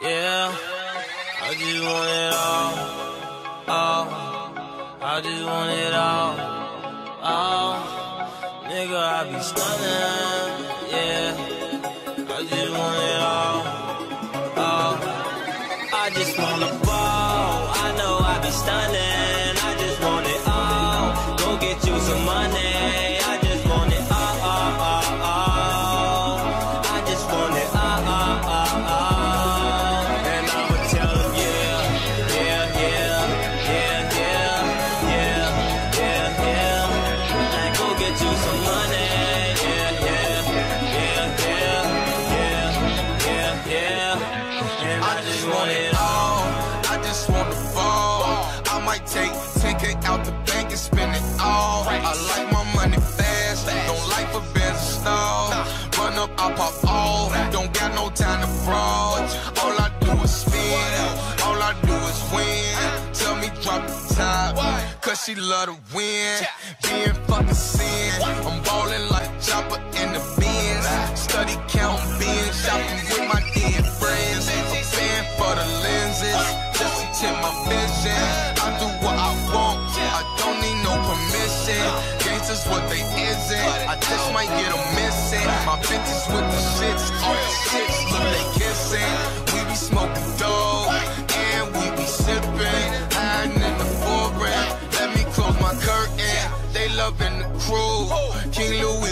Yeah, I just want it all. Oh, I just want it all. Oh, nigga, I be stunning. Yeah, I just want it all. Oh, I just wanna I just want it all. I just want to fall. I might take 10k out the bank and spend it all. I like my money fast, don't like for bands to stall. Run up, I pop all. Don't got no time to fraud. All I do is spin, all I do is win. Tell me drop the top, cause she love to win. Being fucking sin, I'm ballin' like a chopper in the bins. Study counting bins, shopping permission. Gangsters what they isn't. I just might get them missing. My bitches with the shits, on the shits, look they kissing. We be smoking dope and we be sipping, hiding in the foreground. Let me close my curtain. They loving the crew. King Louis.